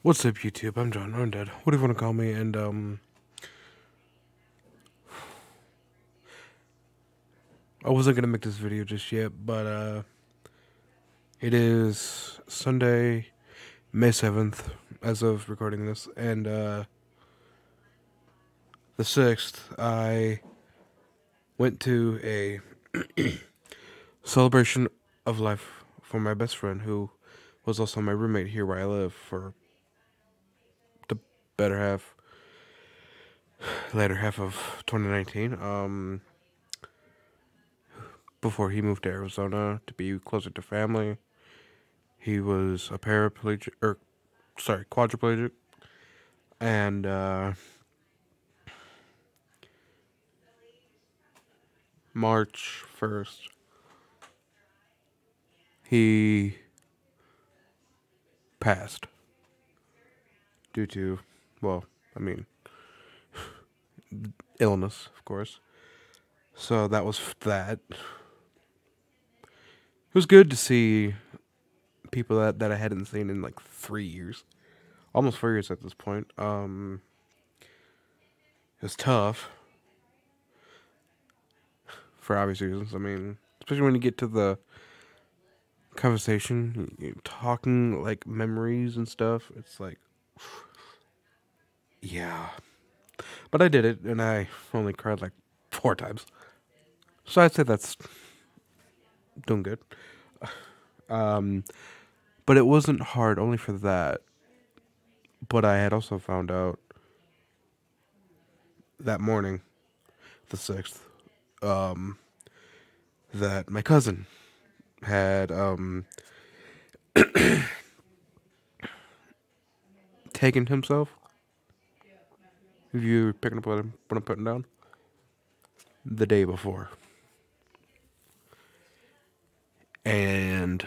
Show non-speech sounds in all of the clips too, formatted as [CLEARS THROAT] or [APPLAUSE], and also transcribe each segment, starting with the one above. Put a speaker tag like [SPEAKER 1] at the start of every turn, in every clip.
[SPEAKER 1] What's up, YouTube? I'm John Undead. What do you want to call me? And, um. I wasn't gonna make this video just yet, but, uh. It is Sunday, May 7th, as of recording this, and, uh. The 6th, I went to a [CLEARS THROAT] celebration of life for my best friend who was also my roommate here where I live for better half, later half of 2019. Um, before he moved to Arizona to be closer to family, he was a paraplegic, or sorry, quadriplegic, and uh, March 1st, he passed due to, well, I mean, [SIGHS] illness, of course. So that was that. It was good to see people that, that I hadn't seen in like three years, almost four years at this point. Um, it was tough for obvious reasons. I mean, especially when you get to the conversation, talking like memories and stuff. It's like, yeah. But I did it, and I only cried like four times. So I'd say that's doing good. Um, but it wasn't hard only for that. But I had also found out that morning, the sixth, um, that my cousin had um [COUGHS] taken himself. You picking up what I'm, what I'm putting down, the day before, and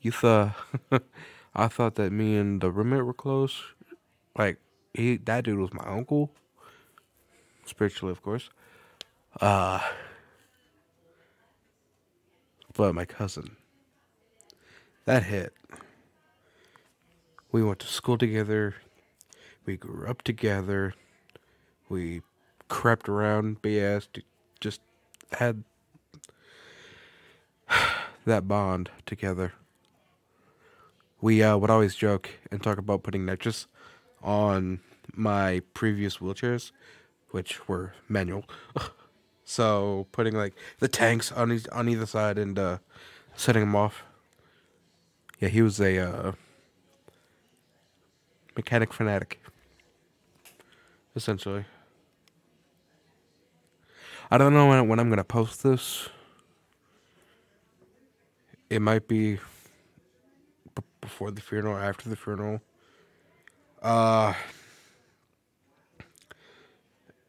[SPEAKER 1] you thought [LAUGHS] I thought that me and the roommate were close. Like he, that dude was my uncle, spiritually, of course. Uh, but my cousin, that hit. We went to school together. We grew up together. We crept around BS. Just had [SIGHS] that bond together. We uh, would always joke and talk about putting nitrous on my previous wheelchairs, which were manual. [LAUGHS] so putting like the tanks on each, on either side and uh, setting them off. Yeah, he was a uh, mechanic fanatic, essentially. I don't know when, when I'm gonna post this. It might be before the funeral, after the funeral. Uh,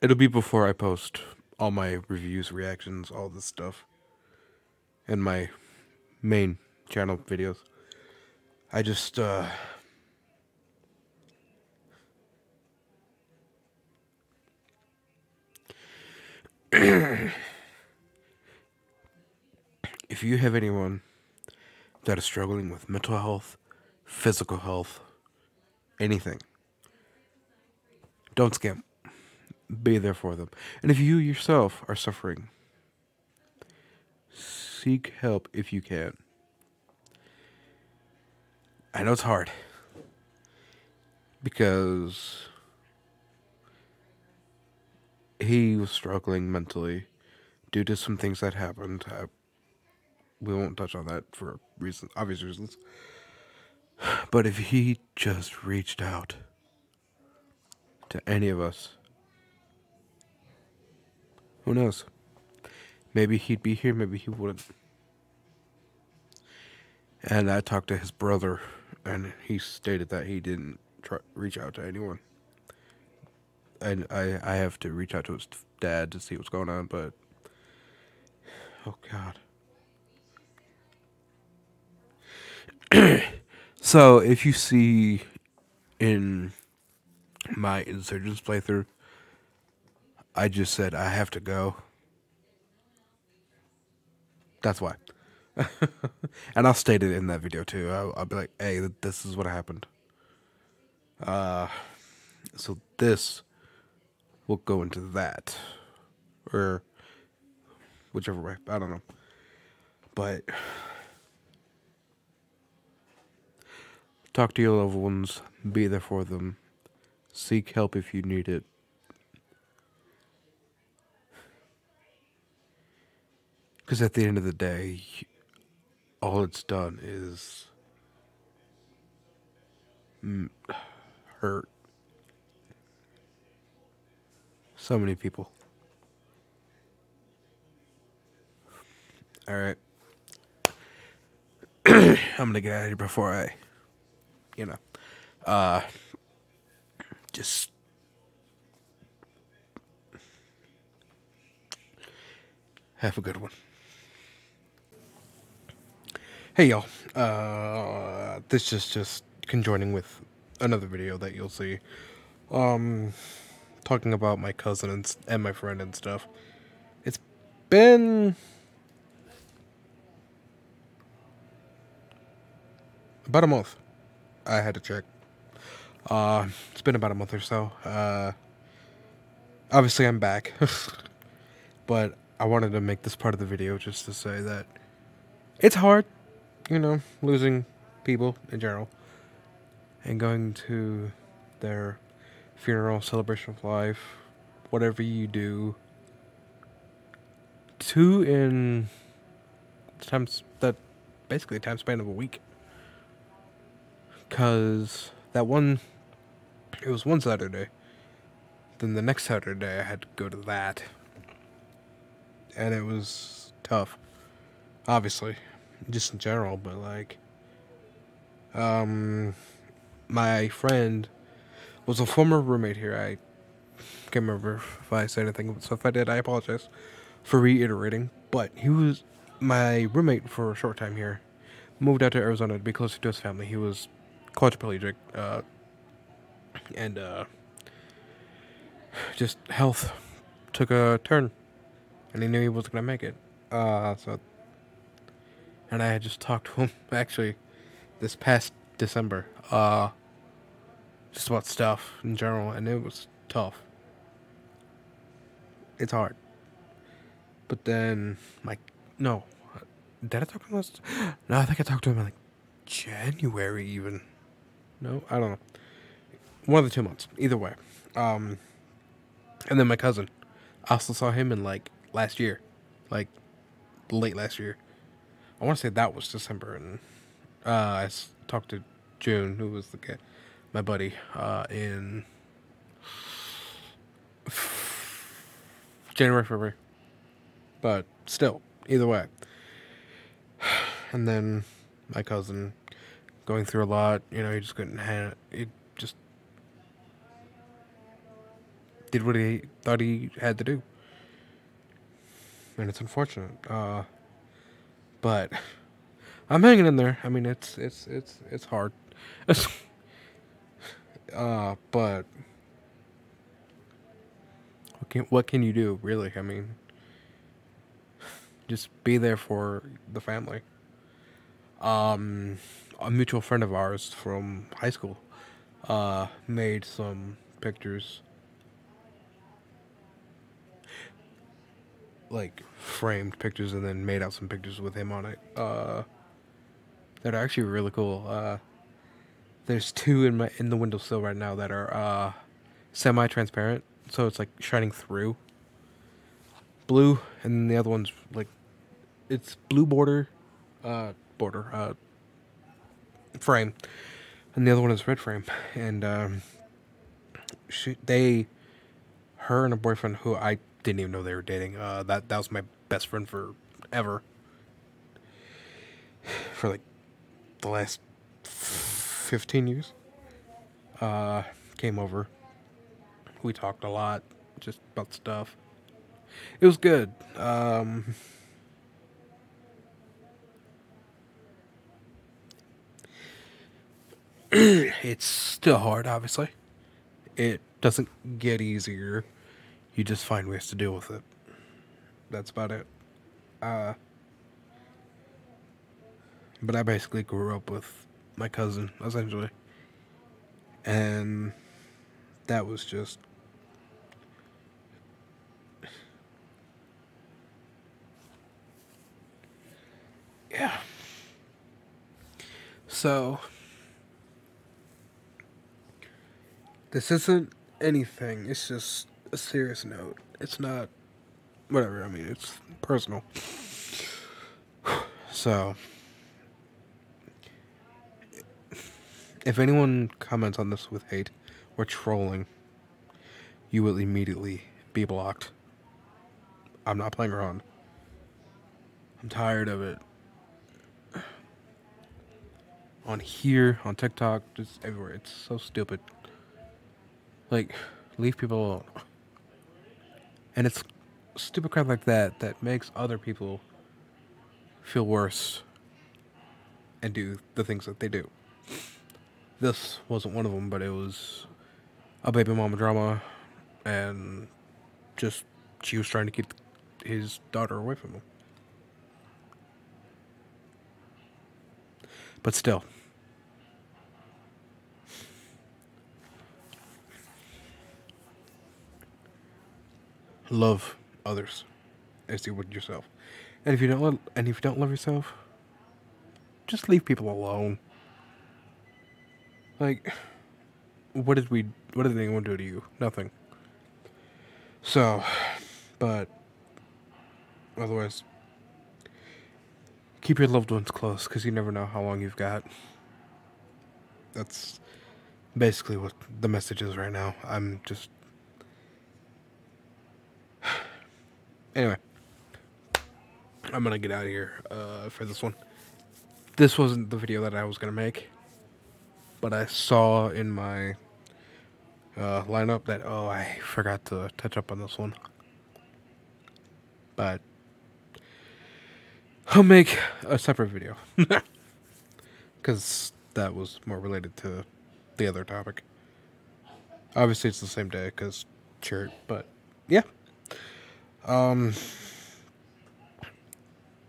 [SPEAKER 1] it'll be before I post all my reviews, reactions, all this stuff, and my main channel videos. I just uh [CLEARS THROAT] if you have anyone that is struggling with mental health, physical health, anything, don't skimp. Be there for them. And if you yourself are suffering, seek help if you can. I know it's hard because he was struggling mentally due to some things that happened. I, we won't touch on that for reasons, obvious reasons. [SIGHS] But if he just reached out to any of us, who knows? Maybe he'd be here, maybe he wouldn't. And I talked to his brother, and he stated that he didn't try, reach out to anyone. And I, I have to reach out to his dad to see what's going on, but oh god. [CLEARS THROAT] so if you see in my Insurgents playthrough, I just said I have to go. That's why. [LAUGHS] and I'll state it in that video too. I'll, I'll be like, "Hey, this is what happened." Uh, so this will go into that, or whichever way. I don't know, but talk to your loved ones. Be there for them. Seek help if you need it. Because at the end of the day, all it's done is mm, hurt so many people. All right. [CLEARS THROAT] I'm to get out of here before I, you know, uh, just have a good one. Hey y'all, uh, this is just conjoining with another video that you'll see, um, talking about my cousin and, and my friend and stuff. It's been about a month. I had to check. Uh, it's been about a month or so. Uh, obviously I'm back, [LAUGHS] but I wanted to make this part of the video just to say that it's hard you know, losing people in general and going to their funeral, celebration of life, whatever you do. Two in times that basically time span of a week. Cause that one it was one Saturday. Then the next Saturday I had to go to that. And it was tough. Obviously just in general, but like, um, my friend was a former roommate here. I can't remember if I said anything, so if I did, I apologize for reiterating. But he was my roommate for a short time here. Moved out to Arizona to be closer to his family. He was quadriplegic, uh, and uh, just health took a turn, and he knew he wasn't gonna make it. Uh, so and I had just talked to him [LAUGHS] actually this past December, uh, just about stuff in general, and it was tough. It's hard. But then, like, no, did I talk to him last? [GASPS] No, I think I talked to him in like January even. No, I don't know. One of the two months, either way. Um, and then my cousin, I also saw him in like last year, like late last year. I want to say that was December, and uh, I talked to June, who was the guy, my buddy, uh, in January, February. But still, either way. And then my cousin going through a lot. You know, he just couldn't handle. it. He just did what he thought he had to do, and it's unfortunate. Uh, but [LAUGHS] I'm hanging in there. I mean, it's it's it's it's hard. [LAUGHS] uh, but what can what can you do, really? I mean, just be there for the family. Um, a mutual friend of ours from high school uh, made some pictures like framed pictures and then made out some pictures with him on it. Uh, that are actually really cool. Uh, there's two in my in the windowsill right now that are uh, semi-transparent, so it's like shining through. Blue, and the other one's like it's blue border, uh, border, uh, frame, and the other one is red frame, and um, she they, her and a boyfriend who I didn't even know they were dating. Uh, that that was my best friend for ever. [SIGHS] For like the last fifteen years. Uh, came over. We talked a lot, just about stuff. It was good. Um, [CLEARS THROAT] it's still hard, obviously. It doesn't get easier you just find ways to deal with it. That's about it. Uh, But I basically grew up with my cousin, essentially. And that was just. Yeah. So. This isn't anything, it's just a serious note. It's not. Whatever, I mean, it's personal. [SIGHS] So. If anyone comments on this with hate or trolling, you will immediately be blocked. I'm not playing around. I'm tired of it. On here, on TikTok, just everywhere. It's so stupid. Like, leave people alone. And it's stupid crap like that that makes other people feel worse and do the things that they do. This wasn't one of them, but it was a baby mama drama, and just she was trying to keep his daughter away from him. But still. Love others as you would yourself. And if you don't and if you don't love yourself, just leave people alone. Like, what did we? What did anyone do to you? Nothing. So, but otherwise, keep your loved ones close because you never know how long you've got. That's basically what the message is right now. I'm just. [SIGHS] Anyway, I'm gonna get out of here uh, for this one. This wasn't the video that I was gonna make but I saw in my uh, lineup that oh I forgot to touch up on this one. But I'll make a separate video [LAUGHS] because that was more related to the other topic. Obviously, it's the same day because shirt, but yeah. Um,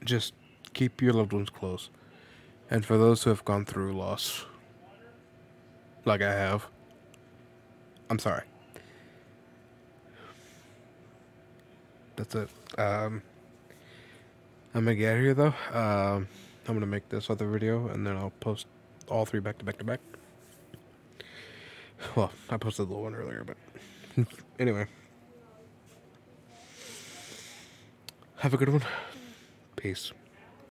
[SPEAKER 1] just keep your loved ones close, and for those who have gone through loss like I have. I'm sorry. That's it. Um, I'm gonna get out of here though. Um, I'm gonna make this other video and then I'll post all three back to back to back. Well, I posted the one earlier, but [LAUGHS] anyway. Have a good one. Peace.